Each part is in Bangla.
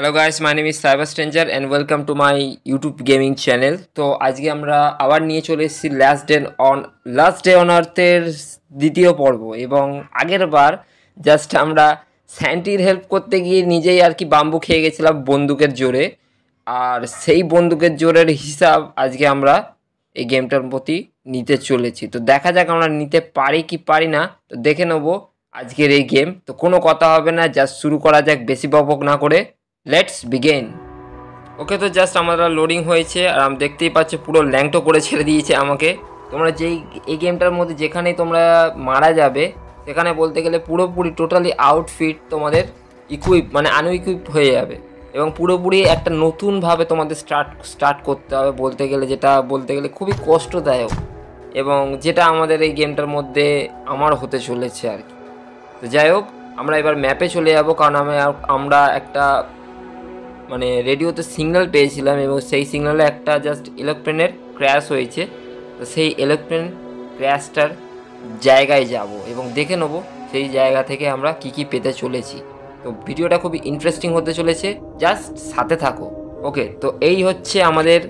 Hello guys my name is cyber stranger and welcome to my YouTube gaming channel তো আজকে আমরা আবার নিয়ে চলে এসেছি last day on last day on আর্থের দ্বিতীয় পর্ব এবং আগের বার জাস্ট আমরা স্যান্টির হেল্প করতে গিয়ে নিজেই আর কি বাম্বু খেয়ে গেছিলাম বন্দুকের জোরে। আর সেই বন্দুকের জোরের হিসাব আজকে আমরা এই গেমটার প্রতি নিতে চলেছি। তো দেখা যাক আমরা নিতে পারি কি পারি না। তো দেখে নেব আজকের এই গেম তো কোনো কথা হবে না জাস্ট শুরু করা যাক, বেশি বকবক না করে। লেটস বিগেন ওকে তো জাস্ট আমরা লোডিং হয়েছে আর আমি দেখতেই পাচ্ছ পুরো ল্যাংটো করে ছেড়ে দিয়েছে আমাকে। তোমরা যেই এই গেমটার মধ্যে যেখানেই তোমরা মারা যাবে, সেখানে বলতে গেলে পুরোপুরি টোটালি আউটফিট তোমাদের ইকুইপ মানে আনইকুইপ হয়ে যাবে। এবং পুরোপুরি একটা নতুনভাবে তোমাদের স্টার্ট স্টার্ট করতে হবে বলতে গেলে, যেটা বলতে গেলে খুবই কষ্টদায়ক। এবং যেটা আমাদের এই গেমটার মধ্যে আমার হতে চলেছে আর কি। তো যাই হোক, আমরা এবার ম্যাপে চলে যাব, কারণ আমি আমরা একটা মানে রেডিওতে সিগন্যাল পেয়েছিলাম এবং সেই সিগন্যালে একটা জাস্ট ইলেকট্রনের ক্র্যাশ হয়েছে। তো সেই ইলেকট্রন ক্র্যাশটার জায়গায় যাব এবং দেখে নেব সেই জায়গা থেকে আমরা কি কি পেতে চলেছি। তো ভিডিওটা খুবই ইন্টারেস্টিং হতে চলেছে। জাস্ট সাথে থাকো। ওকে তো এই হচ্ছে আমাদের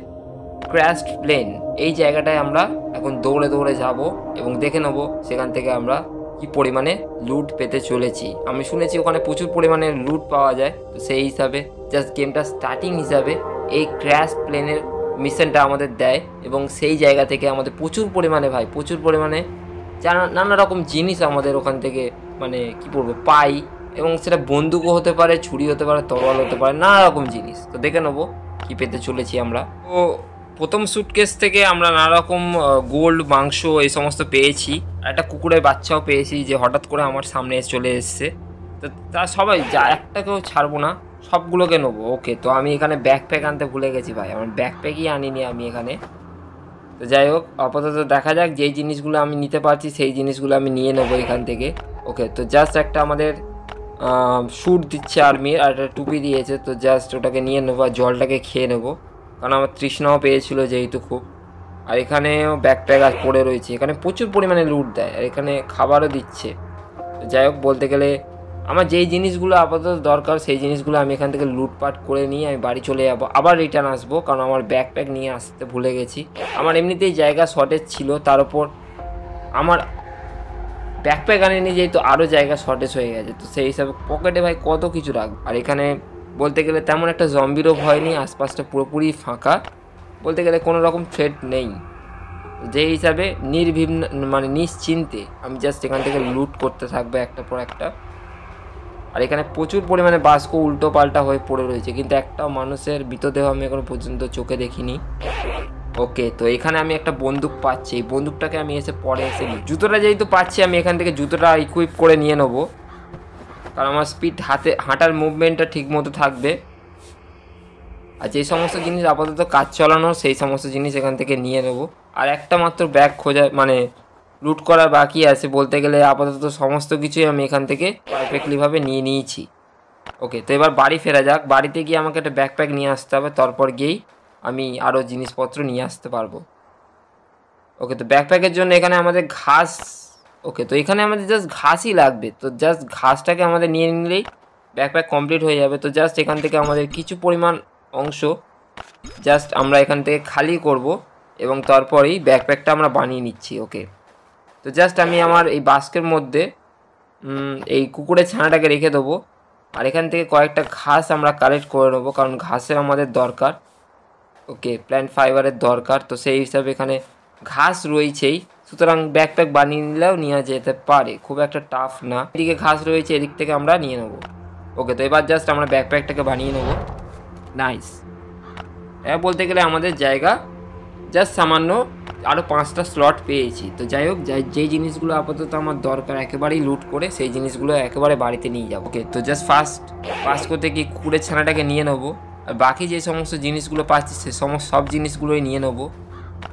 ক্র্যাশড প্লেন এই জায়গাটায় আমরা এখন দৌড়ে দৌড়ে যাব এবং দেখে নেব সেখান থেকে আমরা কি পরিমাণে লুট পেতে চলেছি। আমি শুনেছি ওখানে প্রচুর পরিমাণে লুট পাওয়া যায়, তো সেই হিসাবে জাস্ট গেমটা স্টার্টিং হিসাবে এই ক্র্যাশ প্লেনের মিশনটা আমাদের দেয় এবং সেই জায়গা থেকে আমাদের প্রচুর পরিমাণে ভাই, প্রচুর পরিমাণে নানা রকম জিনিস আমাদের ওখান থেকে মানে কি বলব, পাই এবং সেটা বন্দুকও হতে পারে, ছুরি হতে পারে, তরোয়াল হতে পারে, নানা রকম জিনিস। তো দেখে নেব কী পেতে চলেছি আমরা। তো প্রথম সুটকেস থেকে আমরা নানারকম গোল্ড মাংস এই সমস্ত পেয়েছি। একটা কুকুরের বাচ্চাও পেয়েছি যে হঠাৎ করে আমার সামনে চলে এসছে। তো তা সবাই, যা একটাকেও ছাড়বো না, সবগুলোকে নেব। ওকে তো আমি এখানে ব্যাকপ্যাক আনতে ভুলে গেছি ভাই। আমার ব্যাকপ্যাকই আনিনি আমি এখানে। তো যাই হোক, আপাতত দেখা যাক যেই জিনিসগুলো আমি নিতে পারছি, সেই জিনিসগুলো আমি নিয়ে নেব এখান থেকে। ওকে তো জাস্ট একটা আমাদের শ্যুট দিচ্ছে আর্মির আর একটা টুপি দিয়েছে। তো জাস্ট ওটাকে নিয়ে নেব আর জলটাকে খেয়ে নেব। কারণ আমার তৃষ্ণাও পেয়েছিল যেহেতু খুব। আর এখানেও ব্যাকপ্যাক আর পড়ে রয়েছে। এখানে প্রচুর পরিমাণে লুট দেয়। আর এখানে খাবারও দিচ্ছে। যাই হোক, বলতে গেলে আমার যেই জিনিসগুলো আপাতত দরকার, সেই জিনিসগুলো আমি এখান থেকে লুটপাট করে নিয়ে আমি বাড়ি চলে যাব। আবার রিটার্ন আসব, কারণ আমার ব্যাগ ব্যাকপ্যাক নিয়ে আসতে ভুলে গেছি। আমার এমনিতেই জায়গা শর্টেজ ছিল, তার ওপর আমার ব্যাকপ্যাক আনেনি, যেহেতু আরও জায়গা শর্টেজ হয়ে গেছে। তো সেই হিসাবে পকেটে ভাই কত কিছু রাখব? আর এখানে বলতে গেলে তেমন একটা জম্বিরও ভয় নেই, আশপাশটা পুরোপুরি ফাঁকা। বলতে গেলে কোনো রকম থ্রেট নেই। যে হিসাবে নির্বিঘ্ন মানে নিশ্চিন্তে আমি জাস্ট এখান থেকে লুট করতে থাকব একটা পর একটা। আর এখানে প্রচুর পরিমাণে বাস্ক উল্টো পাল্টা হয়ে পড়ে রয়েছে, কিন্তু একটা মানুষের মৃতদেহ আমি এখনও পর্যন্ত চোখে দেখিনি। ওকে, তো এখানে আমি একটা বন্দুক পাচ্ছি। এই বন্দুকটাকে আমি এসে পরে এসে জুতোটা যেহেতু পাচ্ছি, আমি এখান থেকে জুতোটা ইকুইপ করে নিয়ে নেব। কারণ আমার স্পিড হাতে হাঁটার মুভমেন্টটা ঠিক মতো থাকবে। আর যে সমস্ত জিনিস আপাতত কাজ চালানো, সেই সমস্ত জিনিস এখান থেকে নিয়ে নেব। আর একটা মাত্র ব্যাগ খোঁজা মানে লুট করার বাকি আছে বলতে গেলে আপাতত সমস্ত কিছুই আমি এখান থেকে পারফেক্টলিভাবে নিয়ে নিয়েছি। ওকে তো এবার বাড়ি ফেরা যাক। বাড়িতে গিয়ে আমাকে একটা ব্যাকপ্যাক নিয়ে আসতে হবে। তারপর গিয়েই আমি আরও জিনিসপত্র নিয়ে আসতে পারব। ওকে তো ব্যাকপ্যাকের জন্য এখানে আমাদের ঘাস ওকে তো এখানে আমাদের জাস্ট ঘাসই লাগবে। তো জাস্ট ঘাসটাকে আমাদের নিয়ে নিলেই ব্যাকপ্যাক কমপ্লিট হয়ে যাবে। তো জাস্ট এখান থেকে আমাদের কিছু পরিমাণ অংশ জাস্ট আমরা এখান থেকে খালি করব এবং তারপরেই ব্যাকপ্যাকটা আমরা বানিয়ে নিচ্ছি ওকে তো জাস্ট আমি আমার এই বাস্কের মধ্যে এই কুকুরের ছানাটাকে রেখে দেবো। আর এখান থেকে কয়েকটা ঘাস আমরা কালেক্ট করে নেব, কারণ ঘাসের আমাদের দরকার ওকে প্ল্যান্ট ফাইবারের দরকার। তো সেই হিসাবে এখানে ঘাস রয়েছেই। সুতরাং ব্যাকপ্যাক বানিয়ে নিলেও নেওয়া যেতে পারে। খুব একটা টাফ না। এদিকে ঘাস রয়েছে, এদিক থেকে আমরা নিয়ে নেব। ওকে তো এবার জাস্ট আমরা ব্যাকপ্যাকটাকে বানিয়ে নেব। নাইস এবার বলতে গেলে আমাদের জায়গা জাস্ট সামান্য আরও পাঁচটা স্লট পেয়েছি। তো যাই হোক, যাই, যেই জিনিসগুলো আপাতত আমার দরকার একেবারেই লুট করে, সেই জিনিসগুলো একেবারে বাড়িতে নিয়ে যাব। ওকে তো জাস্ট ফার্স্ট পাস করতে গিয়ে কুকুরের ছানাটাকে নিয়ে নেব। আর বাকি যে সমস্ত জিনিসগুলো পাচ্ছি, সে সমস্ত সব জিনিসগুলোই নিয়ে নেব।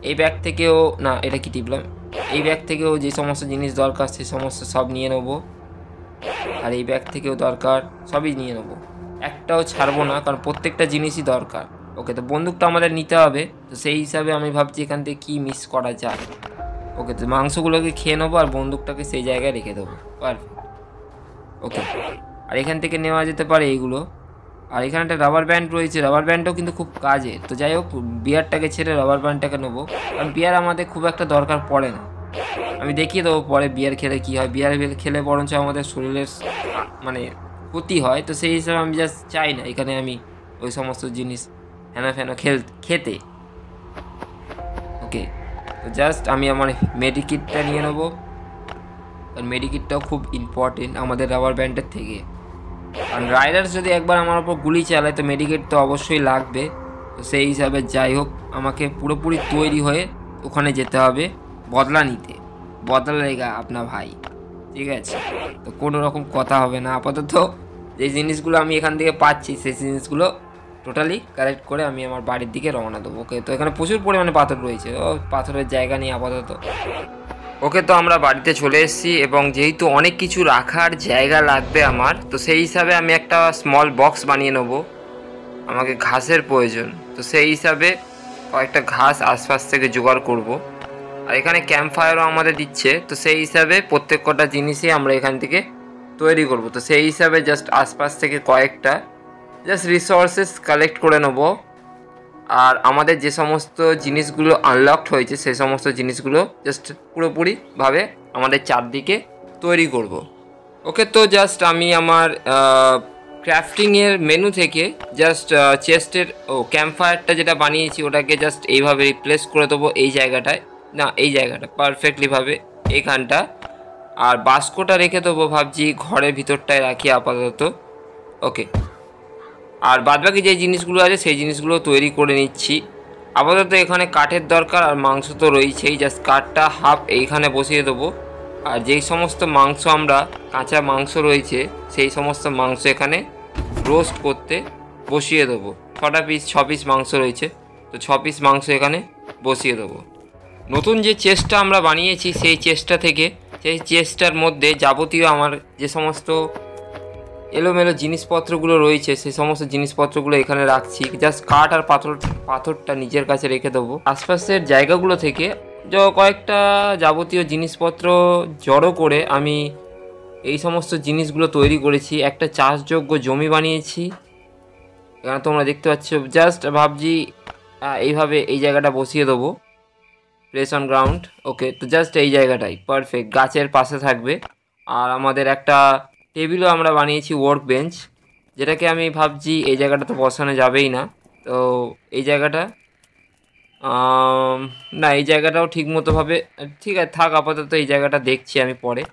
এই ব্যাগ থেকেও, না, এটা কি টিপলাম? এই ব্যাগ থেকেও যে সমস্ত জিনিস দরকার, সে সমস্ত সব নিয়ে নেব। আর এই ব্যাগ থেকেও দরকার, সবই নিয়ে নেব। একটাও ছাড়বো না, কারণ প্রত্যেকটা জিনিসই দরকার। ওকে, তো বন্দুকটা আমাদের নিতে হবে। তো সেই হিসাবে আমি ভাবছি এখান থেকে কী মিস করা যায়। ওকে, তো মাংসগুলোকে খেয়ে নেব আর বন্দুকটাকে সেই জায়গায় রেখে দেবো। পারফেক্ট ওকে, আর এখান থেকে নেওয়া যেতে পারে এইগুলো। আর এখানে একটা রাবার ব্যান্ড রয়েছে। রাবার ব্যান্ডও কিন্তু খুব কাজে তো যাই হোক বিয়ারটাকে ছেড়ে রাবার ব্যান্ডটাকে নেব। কারণ বিয়ার আমাদের খুব একটা দরকার পড়ে না। আমি দেখিয়ে দেবো পরে বিয়ার খেলে কী হয়। বিয়ার খেলে বরঞ্চ আমাদের শরীরের মানে ক্ষতি হয়। তো সেই হিসাবে আমি জাস্ট চাই না। এখানে আমি ওই সমস্ত জিনিস হেনা ফ্যানা খেল, খেতে। ওকে তো জাস্ট আমি আমার মেডিকিটটা নিয়ে নেব। কারণ মেডিকিটটাও খুব ইম্পর্টেন্ট আমাদের রাবার ব্যান্ডের থেকে। কারণ রাইডার্স যদি একবার আমার ওপর গুলি চালায়, তো মেডিকেট তো অবশ্যই লাগবে। তো সেই হিসাবে যাই হোক, আমাকে পুরোপুরি তৈরি হয়ে ওখানে যেতে হবে। বদলা নিতে। বদলা লেগা আপনার ভাই, ঠিক আছে? তো কোনো রকম কথা হবে না। আপাতত যে জিনিসগুলো আমি এখান থেকে পাচ্ছি, সেই জিনিসগুলো টোটালি কালেক্ট করে আমি আমার বাড়ির দিকে রওনা দেবো। ওকে, তো এখানে প্রচুর পরিমাণে পাথর রয়েছে। ও, পাথরের জায়গা নেই আপাতত। ওকে, তো আমরা বাড়িতে চলে এসেছি এবং যেহেতু অনেক কিছু রাখার জায়গা লাগবে আমার, তো সেই হিসাবে আমি একটা স্মল বক্স বানিয়ে নেব। আমাকে ঘাসের প্রয়োজন। তো সেই হিসাবে কয়েকটা ঘাস আশপাশ থেকে জোগাড় করব। আর এখানে ক্যাম্প ফায়ারও আমাদের দিচ্ছে। তো সেই হিসাবে প্রত্যেক কটা জিনিসই আমরা এখান থেকে তৈরি করব। তো সেই হিসাবে জাস্ট আশপাশ থেকে কয়েকটা জাস্ট রিসোর্সেস কালেক্ট করে নেব। আর আমাদের যে সমস্ত জিনিসগুলো আনলকড হয়েছে, সেই সমস্ত জিনিসগুলো জাস্ট পুরোপুরিভাবে আমাদের চারদিকে তৈরি করব। ওকে, তো জাস্ট আমি আমার ক্রাফটিংয়ের মেনু থেকে জাস্ট চেস্টের ও ক্যাম্প ফায়ারটা যেটা বানিয়েছি, ওটাকে জাস্ট এইভাবে রিপ্লেস করে দেবো এই জায়গাটায়। না, এই জায়গাটা পারফেক্টলিভাবে এইখানটা আর বাস্কটা রেখে দেবো ভাবছি, ঘরের ভিতরটায় রাখি আপাতত। ওকে আর বাদবাকি যে জিনিসগুলো আছে, সেই জিনিসগুলো তৈরি করে নিচ্ছি। আপাতত এখানে কাঠের দরকার আর মাংস তো রয়েছেই জাস্ট কাঠটা হাফ এইখানে বসিয়ে দেবো। আর যেই সমস্ত মাংস আমরা, কাঁচা মাংস রয়েছে, সেই সমস্ত মাংস এখানে রোস্ট করতে বসিয়ে দেবো। ছটা পিস ছ পিস মাংস রয়েছে। তো ছ পিস মাংস এখানে বসিয়ে দেবো। নতুন যে চেস্টটা আমরা বানিয়েছি, সেই চেস্টটা থেকে, সেই চেস্টটার মধ্যে যাবতীয় আমার যে সমস্ত এলোমেলো জিনিসপত্রগুলো রয়েছে, সেই সমস্ত জিনিসপত্রগুলো এখানে রাখছি। জাস্ট কাঠ আর পাথর, পাথরটা নিজের কাছে রেখে দেবো। আশপাশের জায়গাগুলো থেকে কয়েকটা যাবতীয় জিনিসপত্র জড়ো করে আমি এই সমস্ত জিনিসগুলো তৈরি করেছি। একটা চাষযোগ্য জমি বানিয়েছি। এখানে তোমরা দেখতে পাচ্ছ জাস্ট ভাবছি এইভাবে এই জায়গাটা বসিয়ে দেবো। প্লেস অন গ্রাউন্ড ওকে তো জাস্ট এই জায়গাটাই। পারফেক্ট গাছের পাশে থাকবে। আর আমাদের একটা টেবিলও আমরা বানিয়েছি ওয়ার্ক বেঞ্চ যেটাকে আমি ভাবছি এই জায়গাটা তো বসানো যাবেই না। তো এই জায়গাটা না, এই জায়গাটাও ঠিক মতোভাবে ঠিক আছে, থাক, আপাতত এই জায়গাটা দেখছি আমি পরে।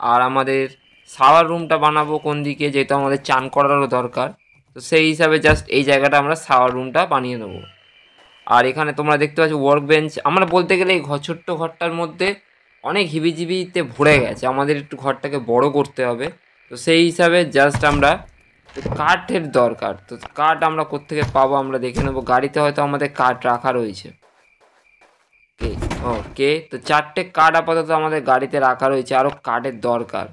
আর আমাদের শাওয়ার রুমটা বানাবো কোন দিকে, যেহেতু আমাদের চান করারও দরকার। তো সেই হিসাবে জাস্ট এই জায়গাটা আমরা শাওয়ার রুমটা বানিয়ে নেব। আর এখানে তোমরা দেখতে পাচ্ছ ওয়ার্ক বেঞ্চ আমরা বলতে গেলে এই ঘর ছোট্ট ঘরটার মধ্যে অনেক হিবিজিবিতে ভরে গেছে। আমাদের একটু ঘরটাকে বড় করতে হবে। তো সেই হিসাবে জাস্ট আমরা কাঠের দরকার। তো কাঠ আমরা কোথেকে পাবো আমরা দেখে নেব। গাড়িতে হয়তো আমাদের কাঠ রাখা রয়েছে। ওকে ওকে তো চারটে কাঠ আপাতত আমাদের গাড়িতে রাখা রয়েছে আরও কাঠের দরকার।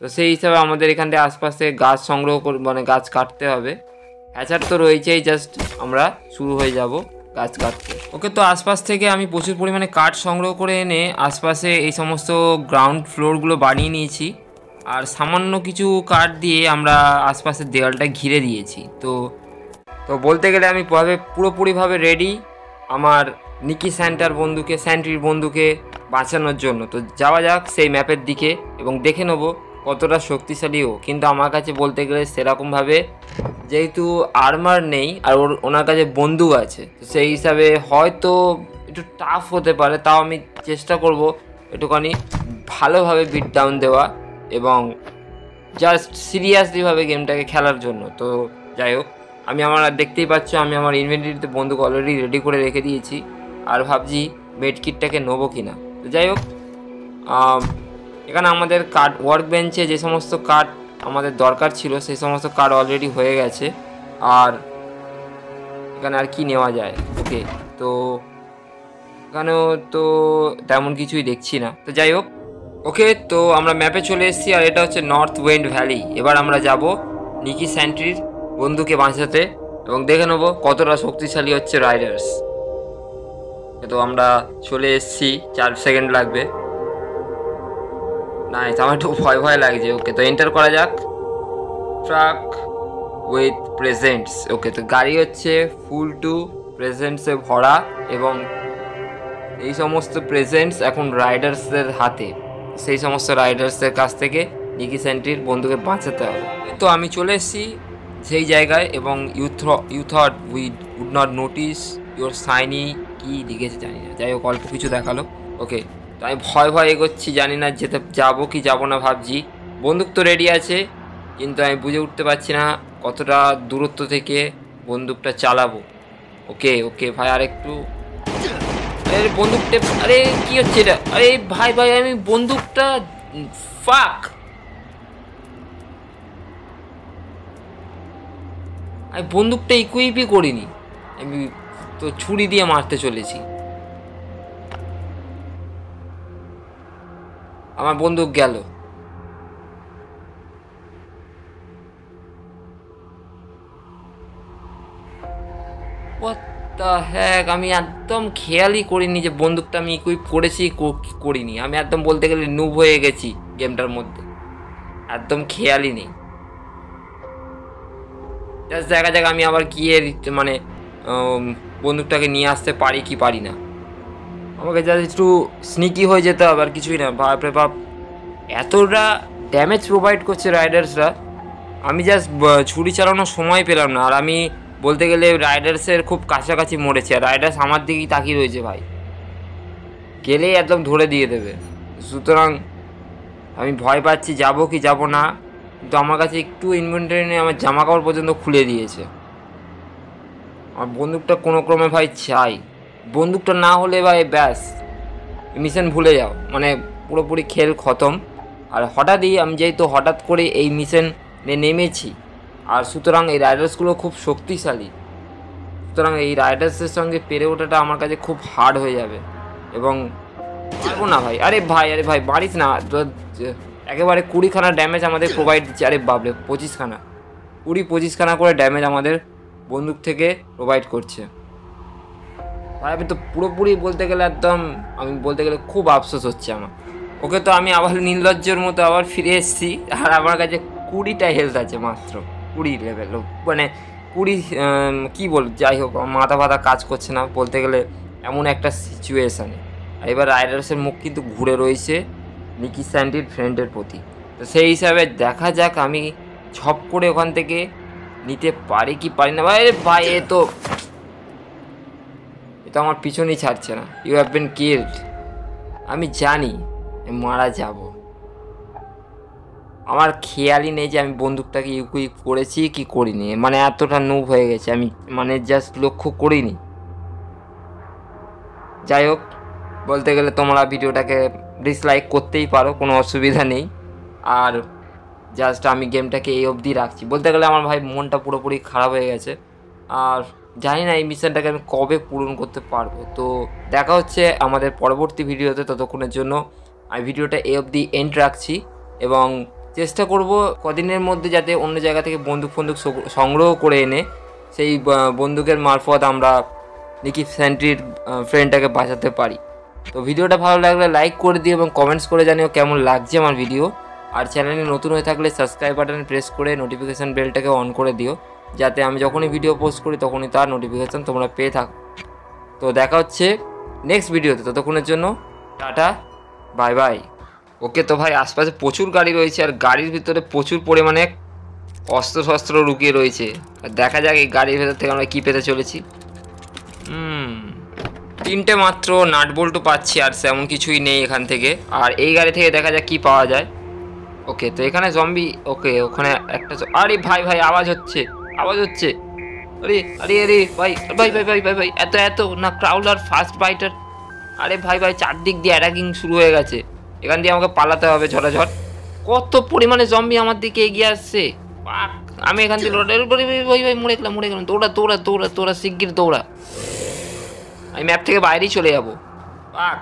তো সেই হিসাবে আমাদের এখান থেকে আশপাশ থেকে গাছ সংগ্রহ মানে গাছ কাটতে হবে। হ্যাচার তো রয়েছেই জাস্ট আমরা শুরু হয়ে যাব। গাছ কাটতে। ওকে, তো আশপাশ থেকে আমি প্রচুর পরিমাণে কাঠ সংগ্রহ করে এনে আশপাশে এই সমস্ত গ্রাউন্ড ফ্লোরগুলো বানিয়ে নিয়েছি। আর সামান্য কিছু কাঠ দিয়ে আমরা আশপাশের দেওয়ালটা ঘিরে দিয়েছি। তো তো বলতে গেলে আমি ভাবে পুরোপুরিভাবে রেডি আমার নিকি স্যান্টার বন্ধুকে স্যান্ট্রির বন্ধুকে বাঁচানোর জন্য। তো যাওয়া যাক সেই ম্যাপের দিকে এবং দেখে নেব কতটা শক্তিশালী ও কিন্তু আমার কাছে বলতে গেলে সেরকমভাবে যেহেতু আর্মার নেই আর ওর, ওনার কাছে বন্দুক আছে সেই হিসাবে হয়তো একটু টাফ হতে পারে, তাও আমি চেষ্টা করব একটুখানি ভালোভাবে বিট ডাউন দেওয়া এবং জাস্ট সিরিয়াসলিভাবে গেমটাকে খেলার জন্য। তো যাই হোক, আমি আমার, দেখতেই পাচ্ছ, আমি আমার ইনভেন্টরিতে বন্দুক অলরেডি রেডি করে রেখে দিয়েছি, আর ভাবছি মেড কিটটাকে নেব কি না তো যাই হোক এখানে আমাদের কার্ড ওয়ার্ক বেঞ্চে যে সমস্ত কার্ড আমাদের দরকার ছিল, সেই সমস্ত কার্ড অলরেডি হয়ে গেছে। আর এখানে আর কি নেওয়া যায়? ওকে তো এখানেও তো তেমন কিছুই দেখছি না। তো যাই হোক ওকে তো আমরা ম্যাপে চলে এসেছি, আর এটা হচ্ছে নর্থ ওয়েন্ড ভ্যালি এবার আমরা যাব নিকি স্যান্ট্রির বন্ধুকে বাঁচাতে, এবং দেখে নেব কতটা শক্তিশালী হচ্ছে রাইডার্স তো আমরা চলে এসেছি, চার সেকেন্ড লাগবে। নাইস আমার একটু ভয় ভয় লাগছে। ওকে, তো এন্টার করা যাক। ট্রাক উইথ প্রেজেন্টস ওকে, তো গাড়ি হচ্ছে ফুল টু প্রেজেন্টসে ভরা এবং এই সমস্ত প্রেজেন্টস এখন রাইডার্সদের হাতে। সেই সমস্ত রাইডার্সদের কাছ থেকে নিকি সেন্ট্রির বন্ধুকে বাঁচাতে হবে। তো আমি চলে এসেছি সেই জায়গায় এবং you you thought we would not notice your shiny কি লিখেছে জানি না। যাই হোক, অল্প কিছু দেখাল। ওকে তো আমি ভয় ভয় এগোচ্ছি, জানি না যেতে যাব কি যাব না ভাবছি। বন্দুক তো রেডি আছে, কিন্তু আমি বুঝে উঠতে পারছি না কতটা দূরত্ব থেকে বন্দুকটা চালাবো। ওকে ওকে ভাই আর একটু আরে বন্দুকটা আরে, কি হচ্ছে এটা? আরে, ভাই ভাই, আমি বন্দুকটা ফাক আমি বন্দুকটা ইকুইপই করিনি। আমি তো ছুরি দিয়ে মারতে চলেছি। আমার বন্দুক গেল। হ্যাঁ আমি একদম খেয়ালই করিনি যে বন্দুকটা আমি ইকুইপ করেছি করিনি। আমি একদম বলতে গেলে নুব হয়ে গেছি গেমটার মধ্যে। একদম খেয়ালই নেই। দেখা যাক আমি আবার গিয়ে মানে বন্দুকটাকে নিয়ে আসতে পারি কি পারি না। আমাকে জাস্ট একটু স্নিকি হয়ে যেতে হবে, আর কিছুই না। বাপরে বাপ এতটা ড্যামেজ প্রোভাইড করছে রাইডার্সরা আমি জাস্ট ছুরি চালানোর সময় পেলাম না, আর আমি বলতে গেলে রাইডার্সের খুব কাছাকাছি মরেছে, আর রাইডার্স আমার দিকেই তাকিয়ে রয়েছে ভাই। গেলেই একদম ধরে দিয়ে দেবে। সুতরাং আমি ভয় পাচ্ছি, যাব কি যাব না, কিন্তু আমার কাছে একটু ইনভেন্টারি নিয়ে আমার জামা কাপড় পর্যন্ত খুলে দিয়েছে। আমার বন্দুকটা কোনো ক্রমে ভাই চাই। বন্দুকটা না হলে ভাই ব্যাস মিশন ভুলে যাও। মানে পুরোপুরি খেল খতম। আর হঠাৎই আমি যেহেতু হঠাৎ করে এই মিশন নেমেছি, আর সুতরাং এই রাইডার্সগুলো খুব শক্তিশালী, সুতরাং এই রাইডার্সের সঙ্গে পেরে ওঠাটা আমার কাছে খুব হার্ড হয়ে যাবে। এবং পারব না ভাই। আরে ভাই আরে ভাই, বাড়িস না। একেবারে কুড়িখানা ড্যামেজ আমাদের প্রোভাইড দিচ্ছে। আরে বাবরে পঁচিশখানা। কুড়ি, পঁচিশখানা করে ড্যামেজ আমাদের বন্দুক থেকে প্রোভাইড করছে। ভাই, আমি তো পুরোপুরি বলতে গেলে একদম, আমি বলতে গেলে খুব আফসোস হচ্ছে আমার। ওকে তো আমি আবার নির্লজ্জর মতো আবার ফিরে এসেছি, আর আমার কাছে কুড়িটা হেলথ আছে মাত্র, কুড়ি লেভেল মানে কুড়ি কি বল, যাই হোক মাথা ফাথা কাজ করছে না, বলতে গেলে এমন একটা সিচুয়েশানে এবার রাইডার্সের মুখ কিন্তু ঘুরে রয়েছে নিকি স্যান্ডির ফ্রেন্ডের প্রতি। তো সেই হিসাবে দেখা যাক আমি ছপ করে ওখান থেকে নিতে পারি কি পারি না। ভাই ভাই, এ তো এটা আমার পিছনেই ছাড়ছে না। ইউ হ্যাভ বিন কিল্ড আমি জানি আমি মারা যাব। আমার খেয়ালই নেই যে আমি বন্দুকটাকে ইউকুইপ করেছি কি করিনি। মানে এতটা নুব হয়ে গেছে আমি মানে জাস্ট লক্ষ্য করিনি। যাই হোক, বলতে গেলে তোমরা ভিডিওটাকে ডিসলাইক করতেই পারো, কোনো অসুবিধা নেই। আর জাস্ট আমি গেমটাকে এই অবধি রাখছি। বলতে গেলে আমার ভাই মনটা পুরোপুরি খারাপ হয়ে গেছে। আর জানি না এই মিশনটাকে আমি কবে পূরণ করতে পারব। তো দেখা হচ্ছে আমাদের পরবর্তী ভিডিওতে ততক্ষণের জন্য। আমি ভিডিওটা এই অবধি এন্ড রাখছি এবং চেষ্টা করব কদিনের মধ্যে যাতে অন্য জায়গা থেকে বন্দুক ফন্দুক সংগ্রহ করে এনে সেই বন্দুকের মারফত আমরা নিকি সেন্ট্রির ফ্রেন্ডটাকে বাঁচাতে পারি। তো ভিডিওটা ভালো লাগলে লাইক করে দিও এবং কমেন্টস করে জানিও কেমন লাগছে আমার ভিডিও আর চ্যানেলে নতুন হয়ে থাকলে সাবস্ক্রাইব বাটন প্রেস করে নোটিফিকেশান বেলটাকে অন করে দিও। যাতে আমি যখনই ভিডিও পোস্ট করি, তখনই তার নোটিফিকেশান তোমরা পেয়ে থাকো। তো দেখা হচ্ছে নেক্সট ভিডিওতে ততক্ষণের জন্য টাটা বাই বাই ওকে তো ভাই, আশপাশে প্রচুর গাড়ি রয়েছে আর গাড়ির ভিতরে প্রচুর পরিমাণে অস্ত্র শস্ত্র লুকিয়ে রয়েছে। আর দেখা যাক এই গাড়ির ভেতর থেকে আমরা কী পেতে চলেছি। তিনটে মাত্র নাট বল্টু পাচ্ছি আর তেমন কিছুই নেই এখান থেকে। আর এই গাড়ি থেকে দেখা যাক কি পাওয়া যায়। ওকে, তো এখানে জম্বি ওকে, ওখানে একটা আরে ভাই ভাই, আওয়াজ হচ্ছে। আওয়াজ হচ্ছে। আরে আরে আরে ভাই ভাই ভাই ভাই ভাই ভাই এত এত না ক্রাউলার ফার্স্ট বাইটার আরে ভাই ভাই চারদিক দিয়ে অ্যাটাকিং শুরু হয়ে গেছে। এখান দিয়ে আমাকে পালাতে হবে ঝটাঝট কত পরিমাণে জম্বি আমার দিকে এগিয়ে আসছে। পাক, আমি এখান থেকে ভাই ভাই মরে গেলাম মরে গেলাম। দৌড়া দৌড়া দৌড়া দৌড়া শিগগির দৌড়া। আমি ম্যাপ থেকে বাইরেই চলে যাব। পাক।